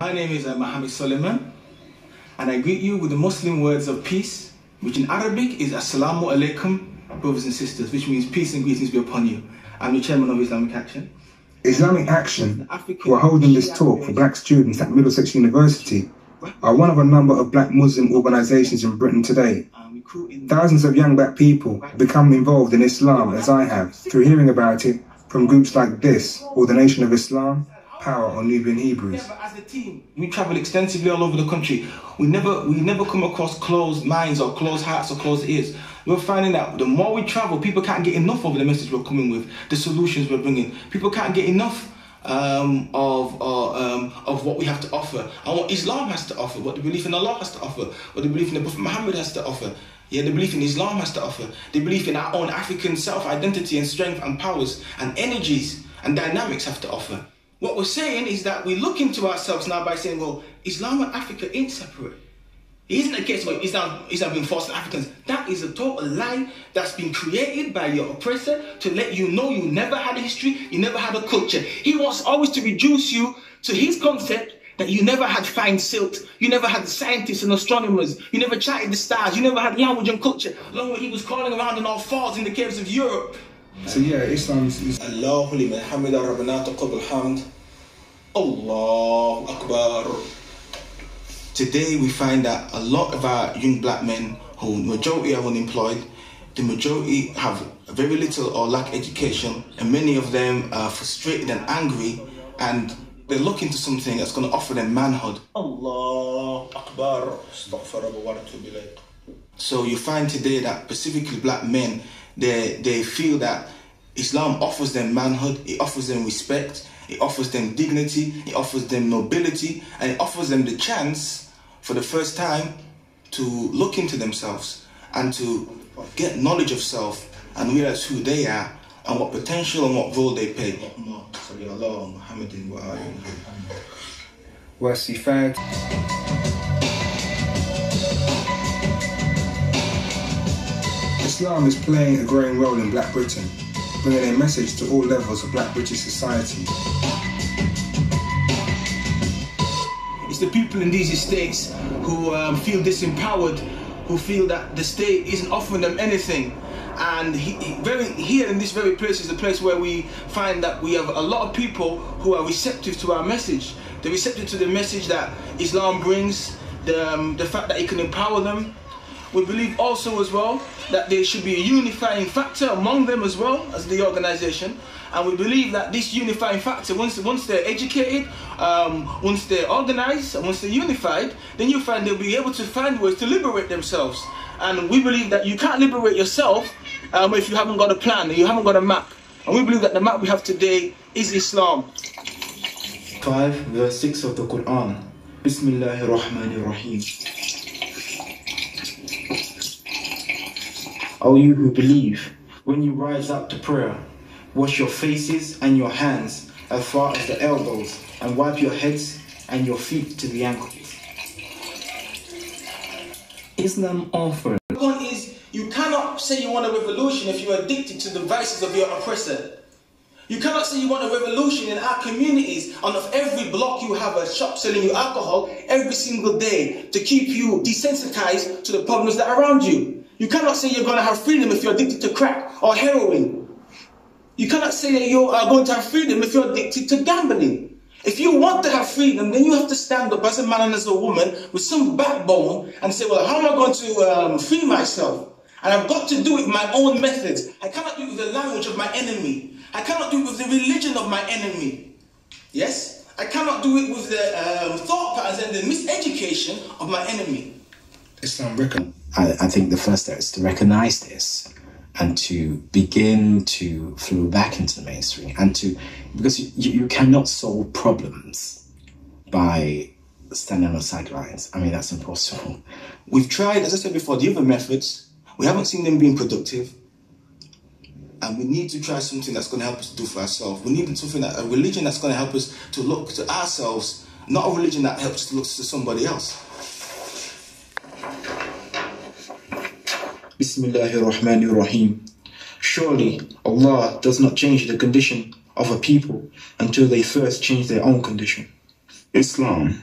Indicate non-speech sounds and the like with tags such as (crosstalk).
My name is uh, Mohammed Suleiman, and I greet you with the Muslim words of peace, which in Arabic is Assalamu alaikum, brothers and sisters, which means peace and greetings be upon you. I'm the chairman of Islamic Action. Islamic Action, who are holding this talk for black students at Middlesex University, are one of a number of black Muslim organizations in Britain today. Thousands of young black people become involved in Islam as I have through hearing about it from groups like this or the Nation of Islam, Power on Nubian Hebrews. As a team, we travel extensively all over the country. We never we never come across closed minds or closed hearts or closed ears. We're finding that the more we travel, people can't get enough of the message we're coming with, the solutions we're bringing. People can't get enough um, of uh, um, of what we have to offer and what Islam has to offer, what the belief in Allah has to offer, what the belief in the Prophet Muhammad has to offer. Yeah, the belief in Islam has to offer, the belief in our own African self-identity and strength and powers and energies and dynamics have to offer. What we're saying is that we look into ourselves now by saying, well, Islam and Africa ain't separate. It isn't a case of Islam, Islam being forced on Africans. That is a total lie that's been created by your oppressor to let you know you never had a history, you never had a culture. He wants always to reduce you to his concept that you never had fine silk, you never had scientists and astronomers, you never charted the stars, you never had language and culture. Long he was crawling around on all fours in the caves of Europe. So yeah, Islam is... Allahu liman hamida rabbana taqabbal hamd. Allahu Akbar. Today we find that a lot of our young black men, who majority are unemployed, the majority have very little or lack education, and many of them are frustrated and angry, and they're looking to something that's going to offer them manhood. Allah Akbar. So you find today that specifically black men, they they feel that Islam offers them manhood, it offers them respect, it offers them dignity, it offers them nobility, and it offers them the chance for the first time to look into themselves and to get knowledge of self and realize who they are and what potential and what role they play. وصفات Islam is playing a growing role in Black Britain, bringing a message to all levels of Black British society. It's the people in these estates who um, feel disempowered, who feel that the state isn't offering them anything. And he, very here in this very place is the place where we find that we have a lot of people who are receptive to our message. They're receptive to the message that Islam brings, the, um, the fact that it can empower them. We believe also as well that there should be a unifying factor among them as well as the organization. And we believe that this unifying factor, once, once they're educated, um, once they're organized, and once they're unified, then you find they'll be able to find ways to liberate themselves. And we believe that you can't liberate yourself um, if you haven't got a plan, you haven't got a map. And we believe that the map we have today is Islam. 5 verse 6 of the Quran. Bismillahir Rahmanir Rahim. O you who believe, when you rise up to prayer, wash your faces and your hands as far as the elbows, and wipe your heads and your feet to the ankles. Islam offers. The one is you cannot say you want a revolution if you're addicted to the vices of your oppressor. You cannot say you want a revolution in our communities and of every block you have a shop selling you alcohol every single day to keep you desensitized to the problems that are around you. You cannot say you're going to have freedom if you're addicted to crack or heroin. You cannot say that you are going to have freedom if you're addicted to gambling. If you want to have freedom, then you have to stand up as a man and as a woman with some backbone and say, well, how am I going to um, free myself? And I've got to do it with my own methods. I cannot do it with the language of my enemy. I cannot do it with the religion of my enemy. Yes? I cannot do it with the um, thought patterns and the miseducation of my enemy. Islam reckon. I, I think the first step is to recognize this and to begin to flow back into the mainstream and to because you, you cannot solve problems by standing on sidelines. I mean that's impossible. (laughs) We've tried, as I said before, the other methods. We haven't seen them being productive. And we need to try something that's going to help us do for ourselves. We need something that a religion that's going to help us to look to ourselves, not a religion that helps us to look to somebody else. Bismillahir Rahmanir Rahim. Surely Allah does not change the condition of a people until they first change their own condition. Islam